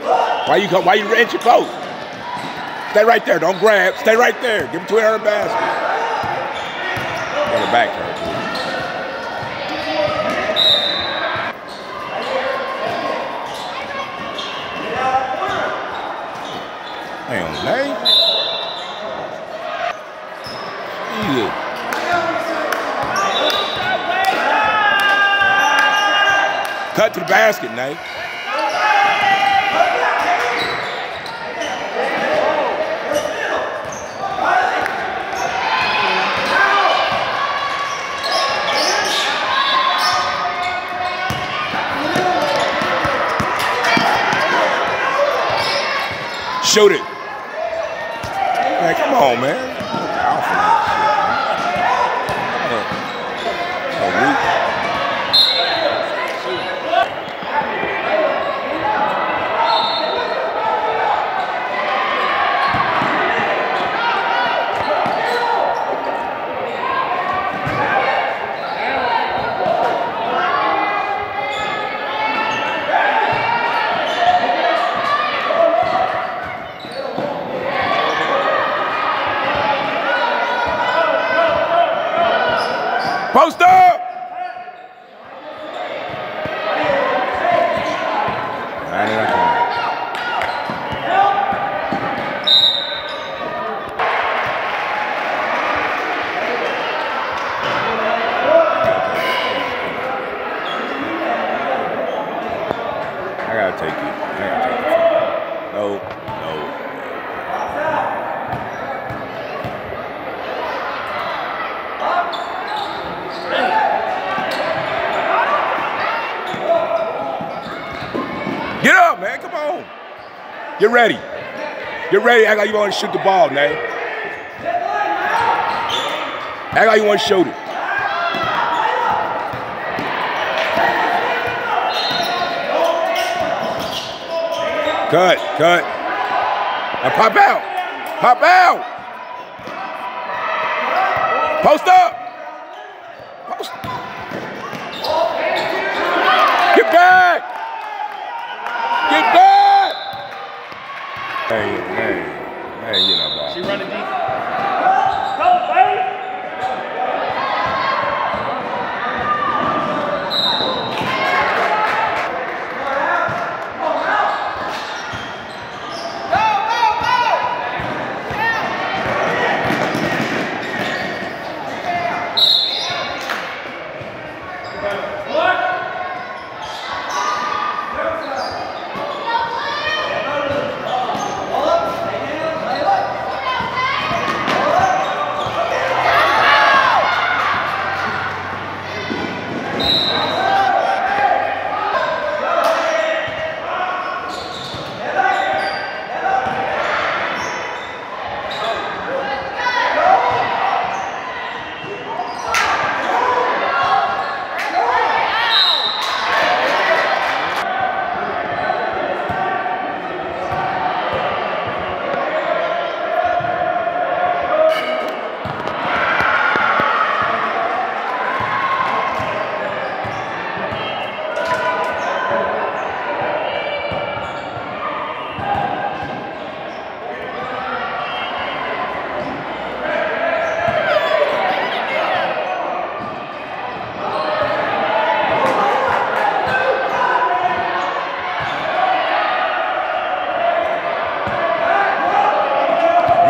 Why you come? Why you rent your coat? Stay right there. Don't grab. Stay right there. Give him 200 basket. On the back. Damn, Nate. Cut to the basket, Nate. Shoot it. Man, come on, man. Out for that shit, man. Oh, weak. Post up! Nine in a corner. I gotta take it. I gotta take it. No, no. Get up, man. Come on. Get ready. Get ready. Act like you want to shoot the ball, man. Act like you want to shoot it. Cut, cut. Now pop out. Pop out. Post up. Post. Get back.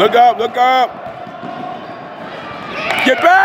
Look up, look up. Get back.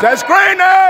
Says Greener!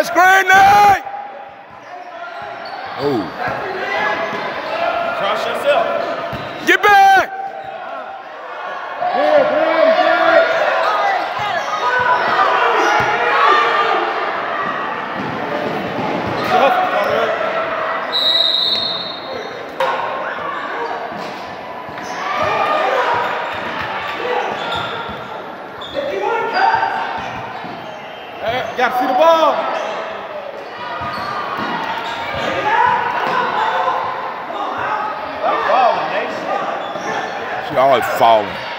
as green falling.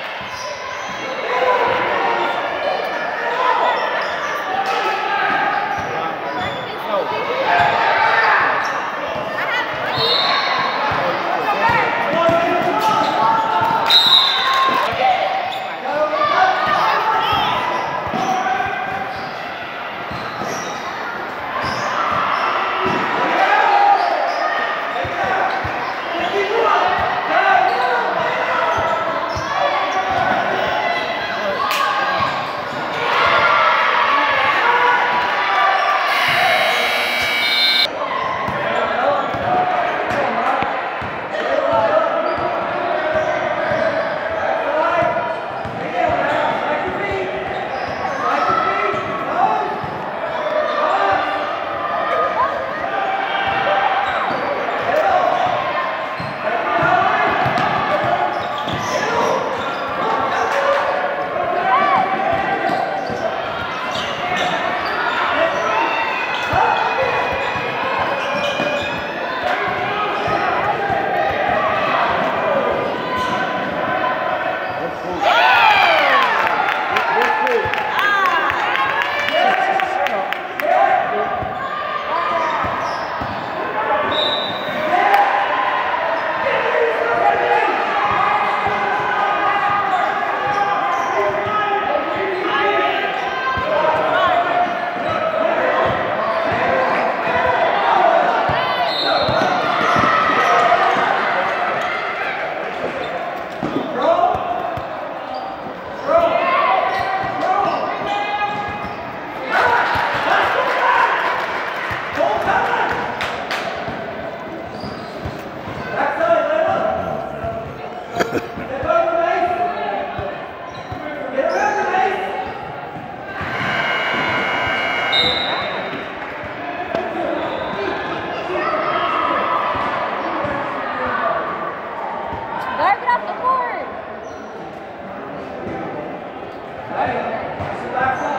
Gracias.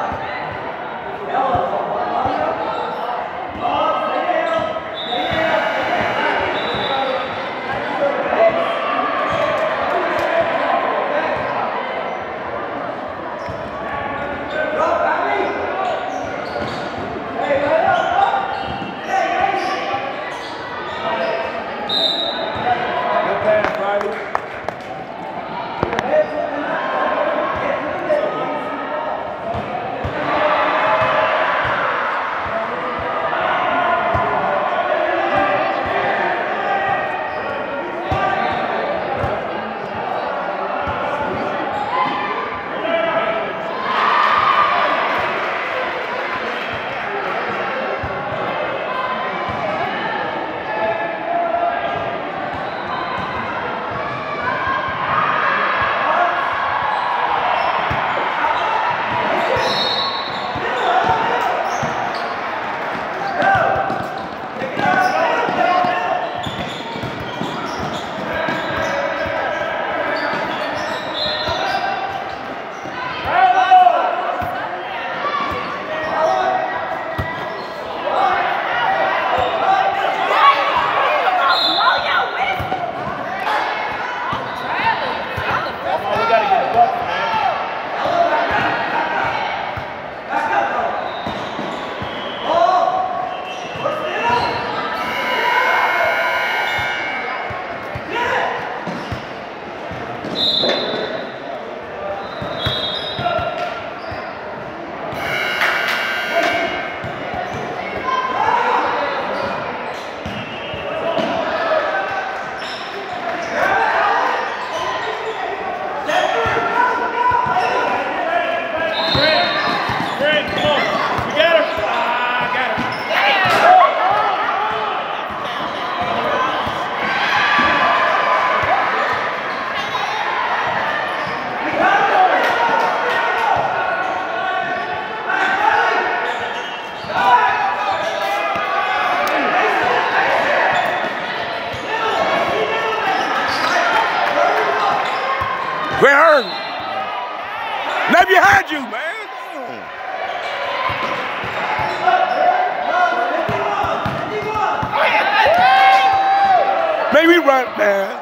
Where? Not behind you, man. Maybe run, man.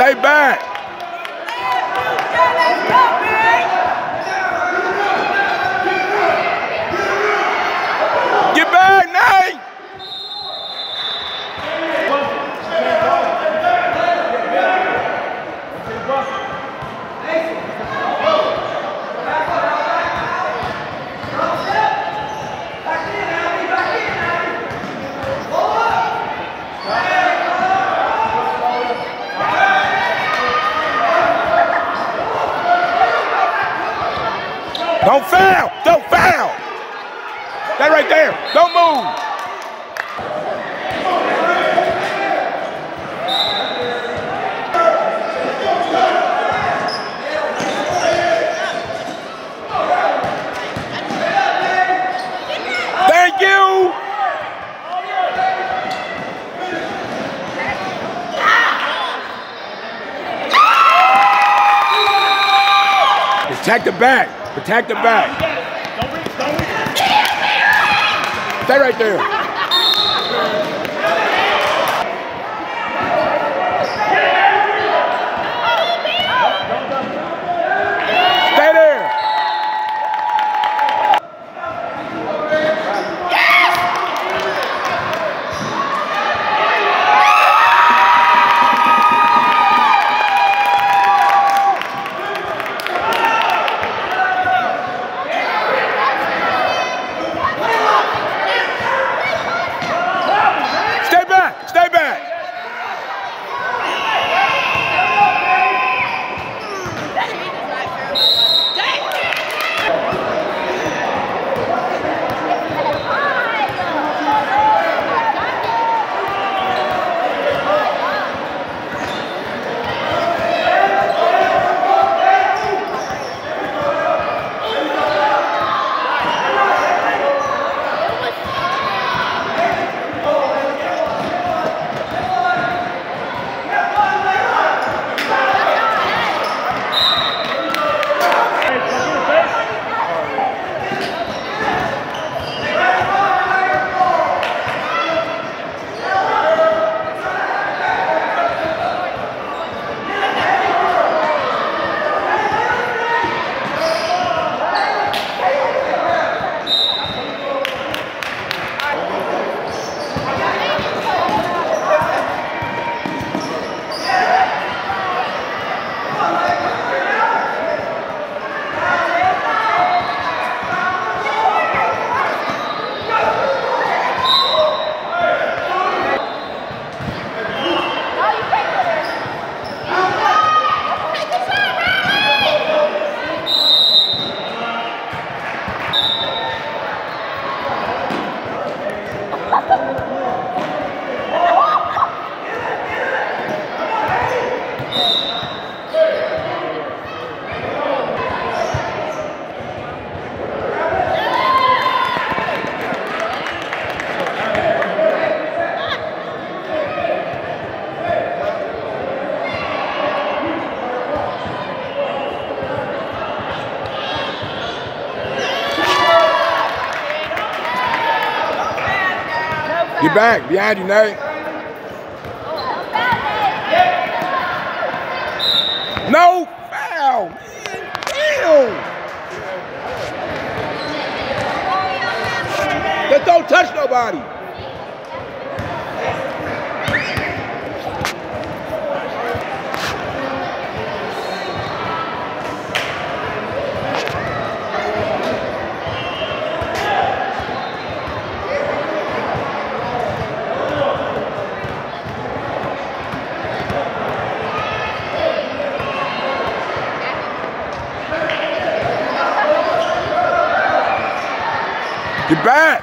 Stay back. Foul! Don't foul! That right there. Don't move. Thank you. Protect the back. Protect the back. Stay right there. Get back. Behind you, Nate. No foul. Man, Damn. Just don't touch nobody. Back.